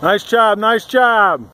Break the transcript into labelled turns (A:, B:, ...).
A: Nice job, nice job.